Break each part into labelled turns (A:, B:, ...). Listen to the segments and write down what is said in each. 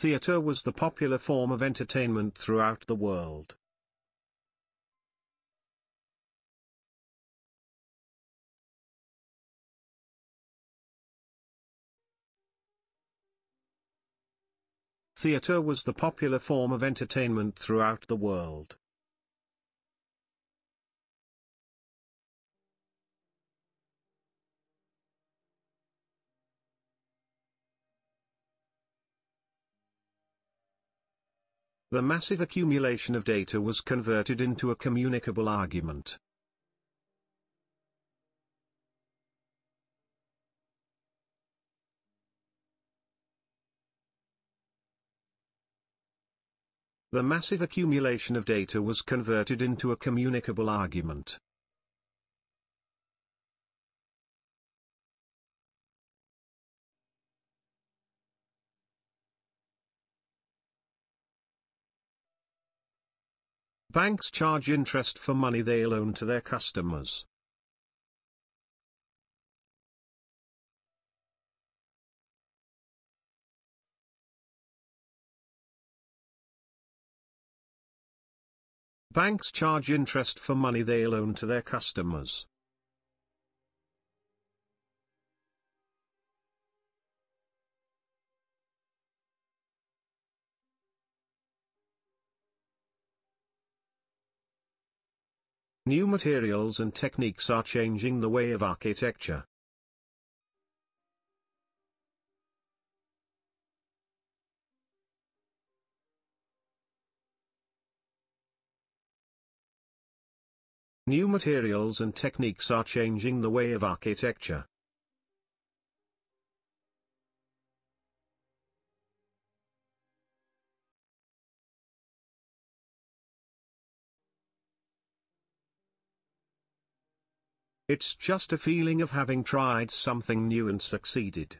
A: Theatre was the popular form of entertainment throughout the world. Theatre was the popular form of entertainment throughout the world. The massive accumulation of data was converted into a communicable argument. The massive accumulation of data was converted into a communicable argument. Banks charge interest for money they loan to their customers. Banks charge interest for money they loan to their customers. New materials and techniques are changing the way of architecture. New materials and techniques are changing the way of architecture. It's just a feeling of having tried something new and succeeded.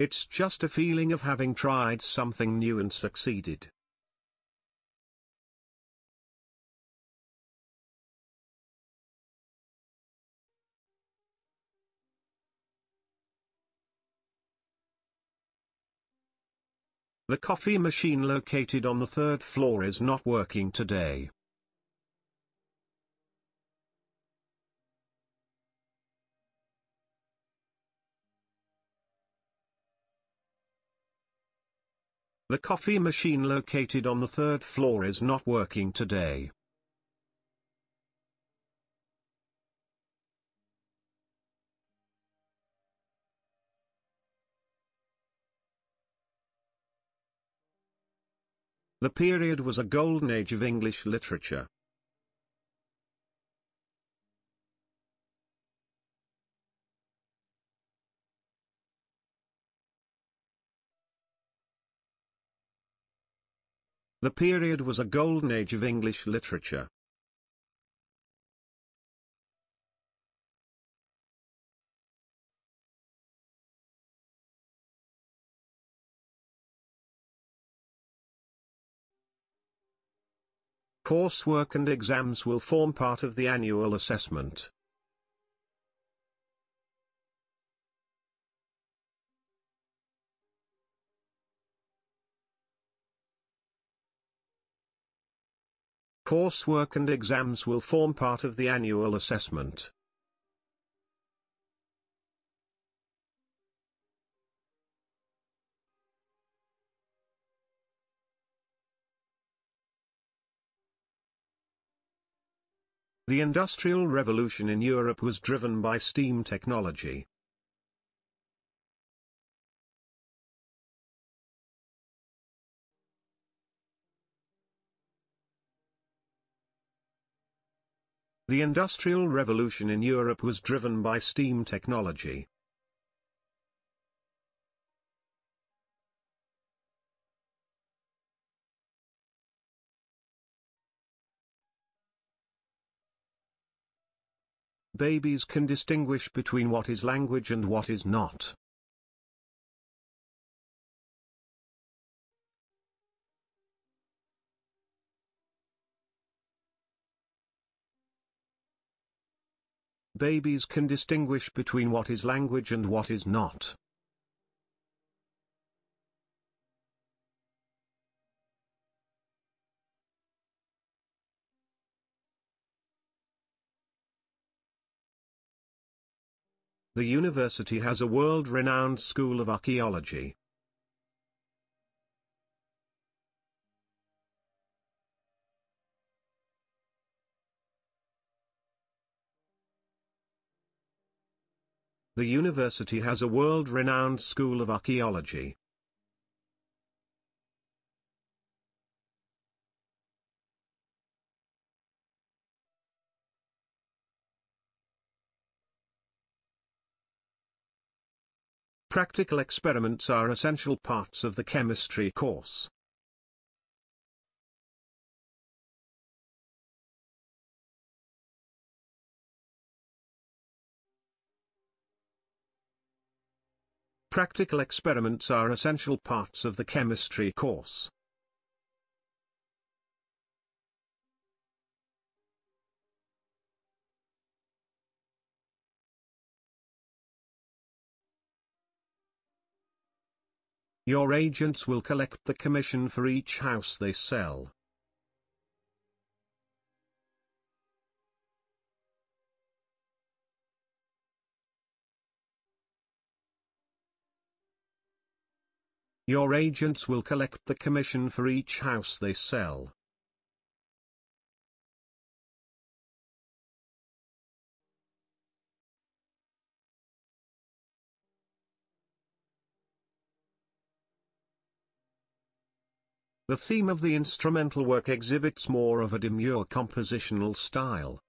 A: It's just a feeling of having tried something new and succeeded. The coffee machine located on the third floor is not working today. The coffee machine located on the third floor is not working today. The period was a golden age of English literature. The period was a golden age of English literature. Coursework and exams will form part of the annual assessment. Coursework and exams will form part of the annual assessment. The Industrial Revolution in Europe was driven by steam technology. The Industrial Revolution in Europe was driven by steam technology. Babies can distinguish between what is language and what is not. Babies can distinguish between what is language and what is not. The university has a world-renowned school of archaeology. The university has a world-renowned school of archaeology. Practical experiments are essential parts of the chemistry course. Practical experiments are essential parts of the chemistry course. Your agents will collect the commission for each house they sell. Your agents will collect the commission for each house they sell. The theme of the instrumental work exhibits more of a demure compositional style.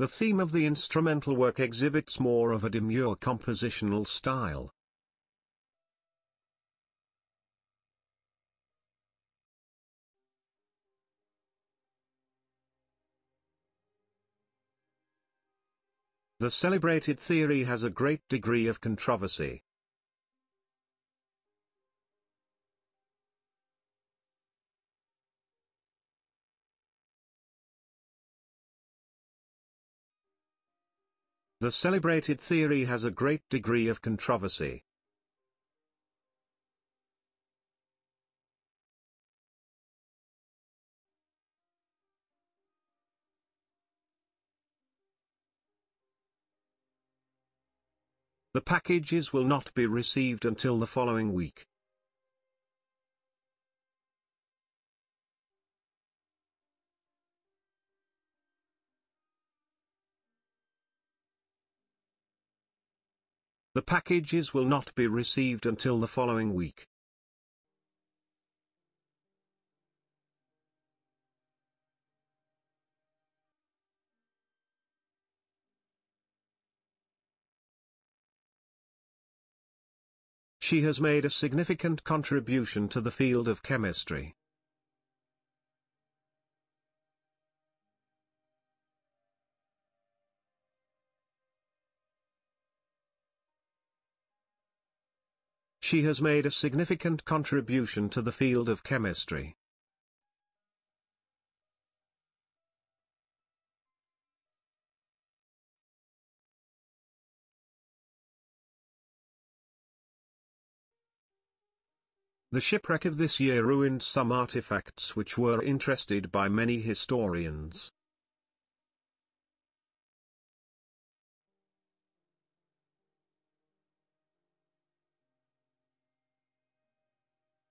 A: The theme of the instrumental work exhibits more of a demure compositional style. The celebrated theory has a great degree of controversy. The celebrated theory has a great degree of controversy. The packages will not be received until the following week. The packages will not be received until the following week. She has made a significant contribution to the field of chemistry. She has made a significant contribution to the field of chemistry. The shipwreck of this year ruined some artifacts which were interested by many historians.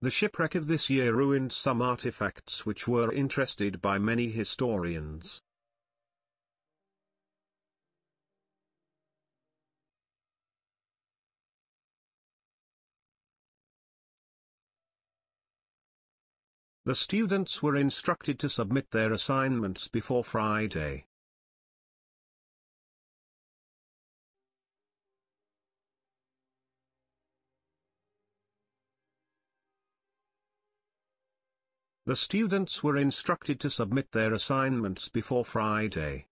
A: The shipwreck of this year ruined some artifacts which were interested by many historians. The students were instructed to submit their assignments before Friday. The students were instructed to submit their assignments before Friday.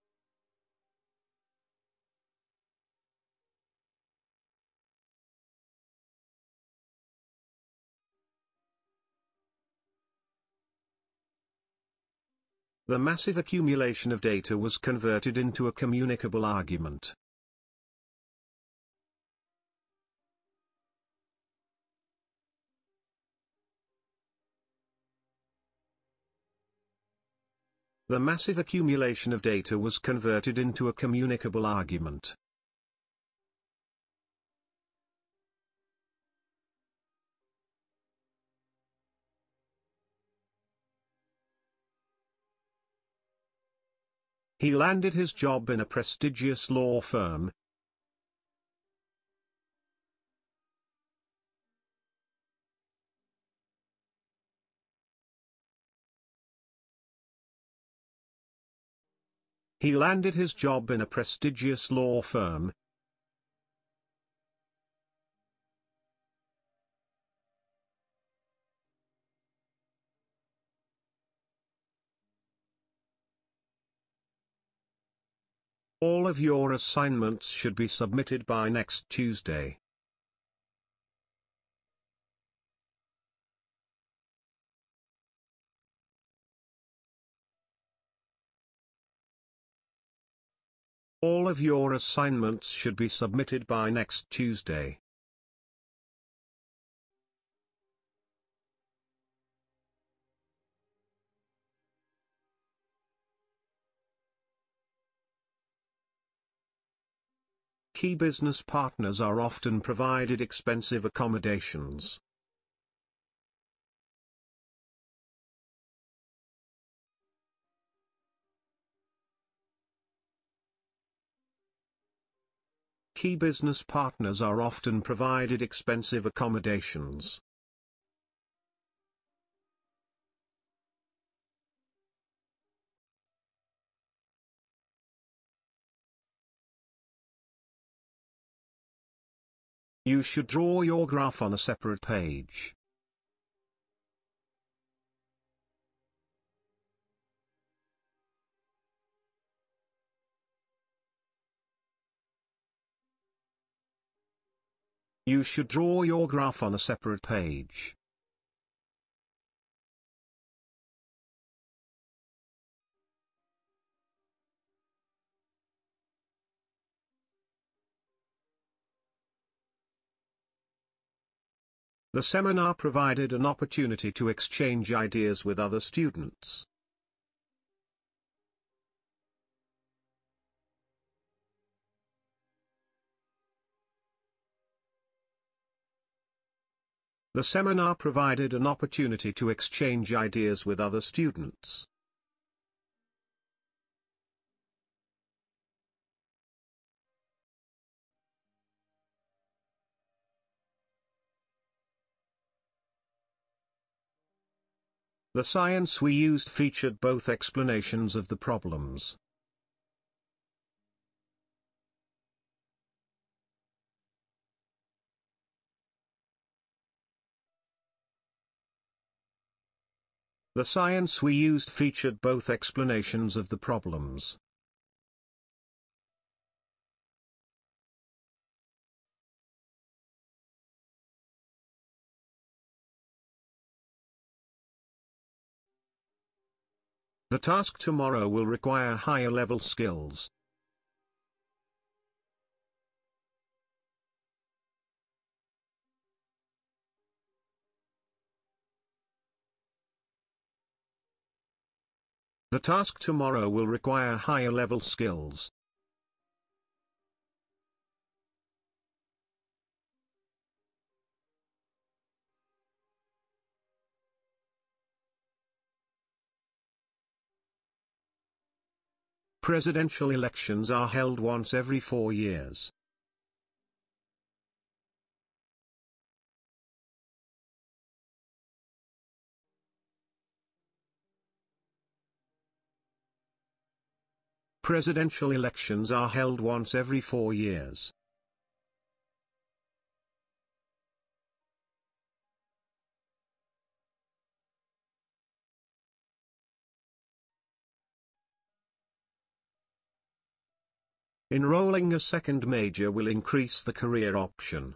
A: The massive accumulation of data was converted into a communicable argument. The massive accumulation of data was converted into a communicable argument. He landed his job in a prestigious law firm. He landed his job in a prestigious law firm. All of your assignments should be submitted by next Tuesday. All of your assignments should be submitted by next Tuesday. Key business partners are often provided expensive accommodations. Key business partners are often provided expensive accommodations. You should draw your graph on a separate page. You should draw your graph on a separate page. The seminar provided an opportunity to exchange ideas with other students. The seminar provided an opportunity to exchange ideas with other students. The science we used featured both explanations of the problems. The science we used featured both explanations of the problems. The task tomorrow will require higher level skills. The task tomorrow will require higher level skills. Presidential elections are held once every four years. Presidential elections are held once every four years. Enrolling a second major will increase the career option.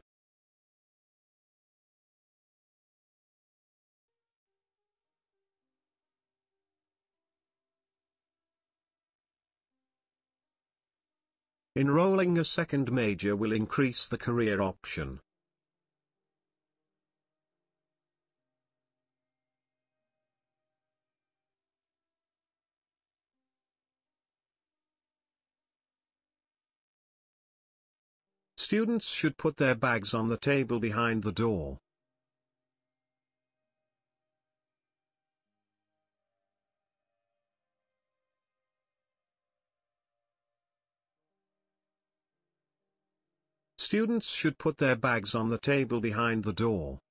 A: Enrolling a second major will increase the career option. Students should put their bags on the table behind the door. Students should put their bags on the table behind the door.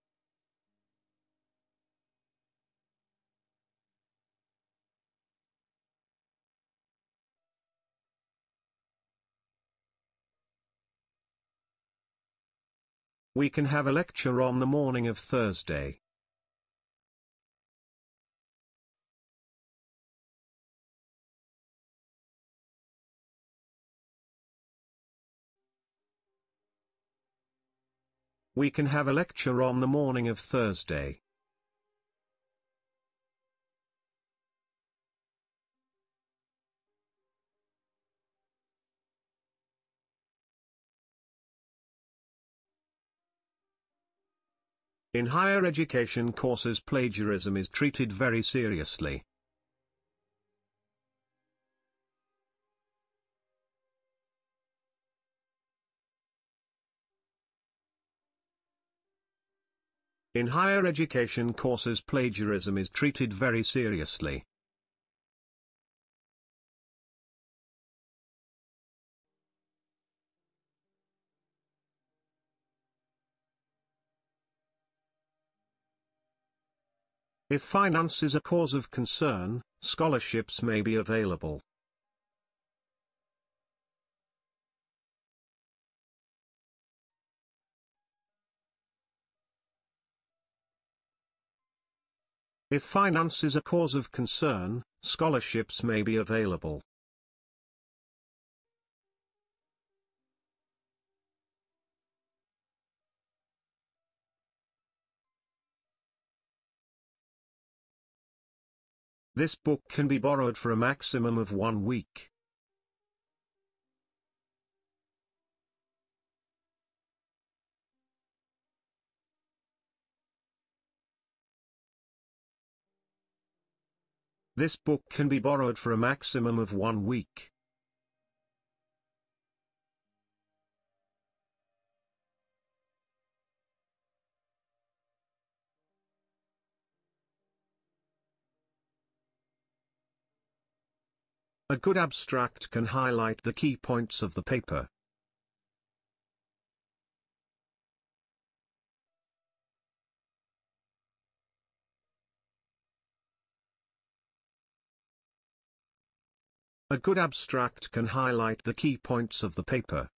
A: We can have a lecture on the morning of Thursday. We can have a lecture on the morning of Thursday. In higher education courses plagiarism is treated very seriously. In higher education courses plagiarism is treated very seriously. If finance is a cause of concern, scholarships may be available. If finance is a cause of concern, scholarships may be available. This book can be borrowed for a maximum of one week. This book can be borrowed for a maximum of one week. A good abstract can highlight the key points of the paper. A good abstract can highlight the key points of the paper.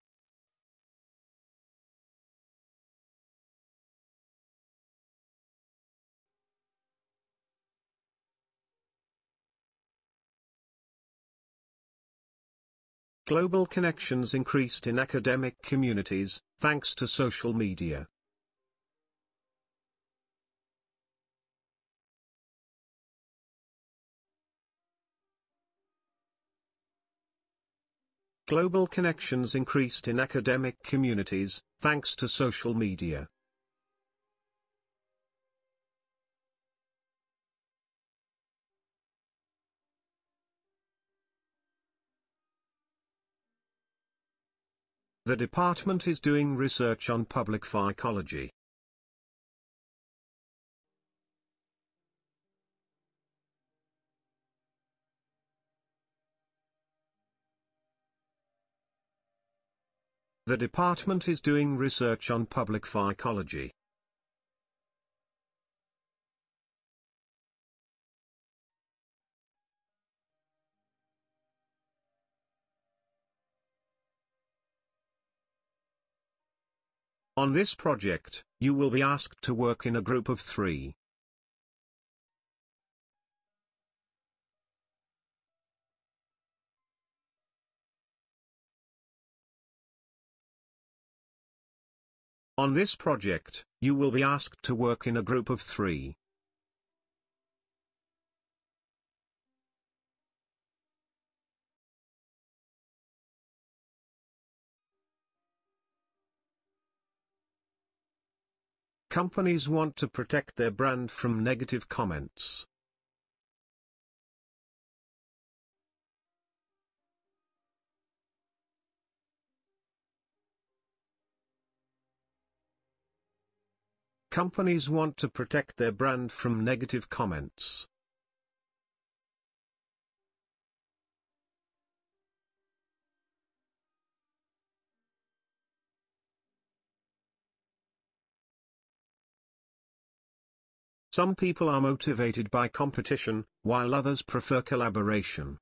A: Global connections increased in academic communities, thanks to social media. Global connections increased in academic communities, thanks to social media. The department is doing research on public pharmacology. The department is doing research on public pharmacology. On this project, you will be asked to work in a group of three. On this project, you will be asked to work in a group of three. Companies want to protect their brand from negative comments. Companies want to protect their brand from negative comments. Some people are motivated by competition, while others prefer collaboration.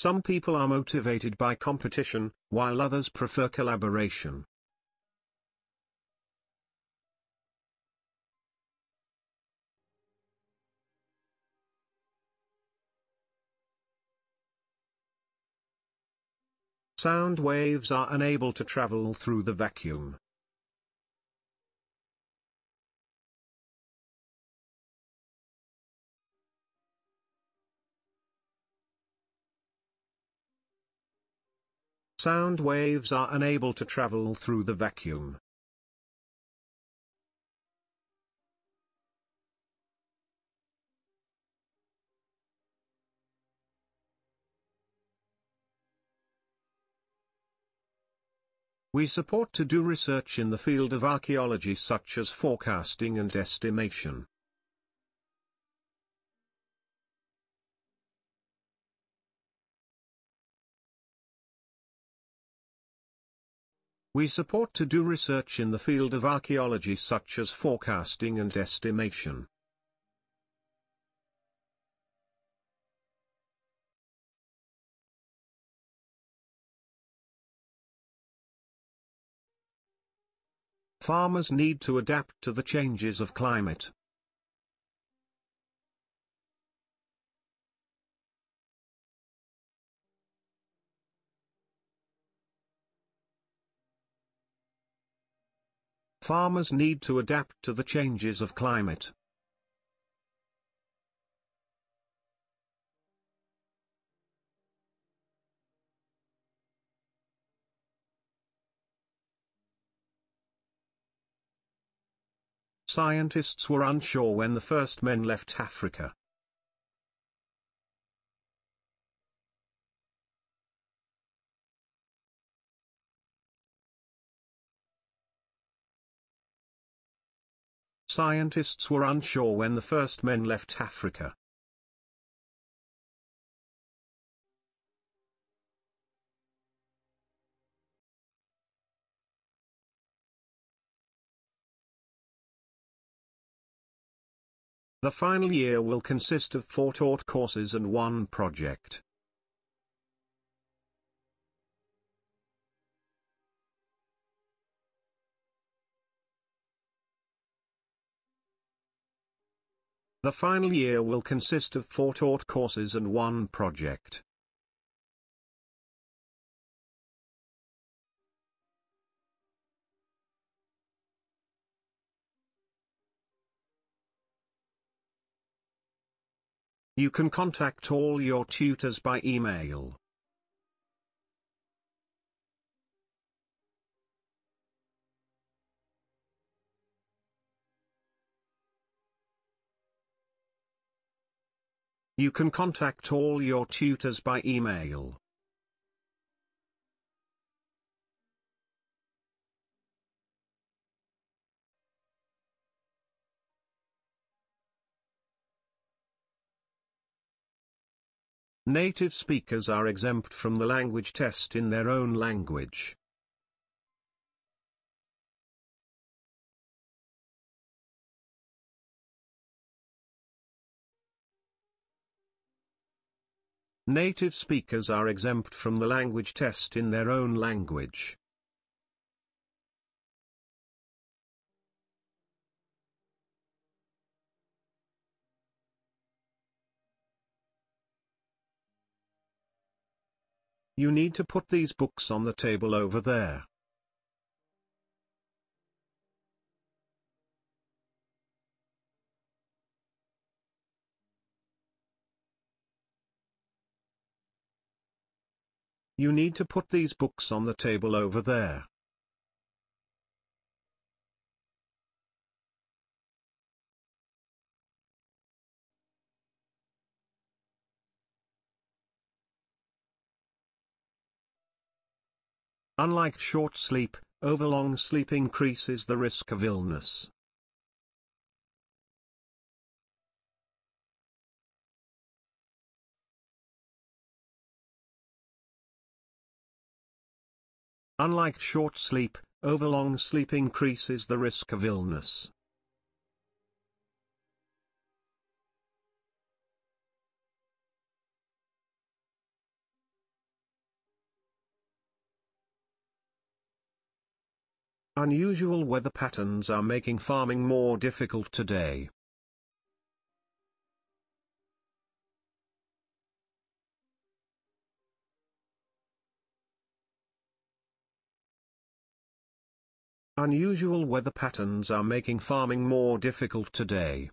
A: Some people are motivated by competition, while others prefer collaboration. Sound waves are unable to travel through the vacuum. Sound waves are unable to travel through the vacuum. We support to do research in the field of archaeology such as forecasting and estimation. We support to do research in the field of archaeology such as forecasting and estimation. Farmers need to adapt to the changes of climate. Farmers need to adapt to the changes of climate. Scientists were unsure when the first men left Africa. Scientists were unsure when the first men left Africa. The final year will consist of four taught courses and one project. The final year will consist of four taught courses and one project. You can contact all your tutors by email. You can contact all your tutors by email. Native speakers are exempt from the language test in their own language. Native speakers are exempt from the language test in their own language. You need to put these books on the table over there. You need to put these books on the table over there. Unlike short sleep, overlong sleep increases the risk of illness. Unlike short sleep, overlong sleep increases the risk of illness. Unusual weather patterns are making farming more difficult today. Unusual weather patterns are making farming more difficult today.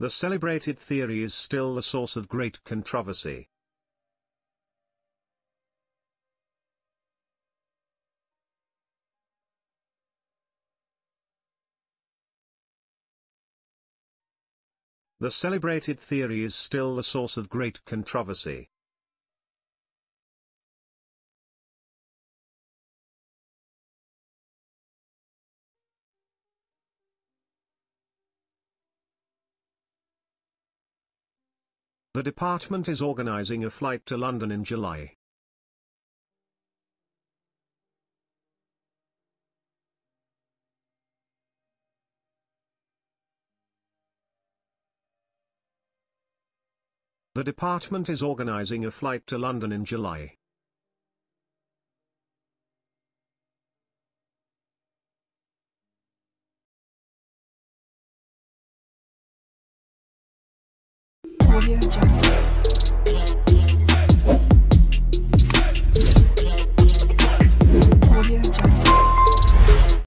A: The celebrated theory is still the source of great controversy. The celebrated theory is still the source of great controversy. The department is organizing a flight to London in July. The department is organizing a flight to London in July.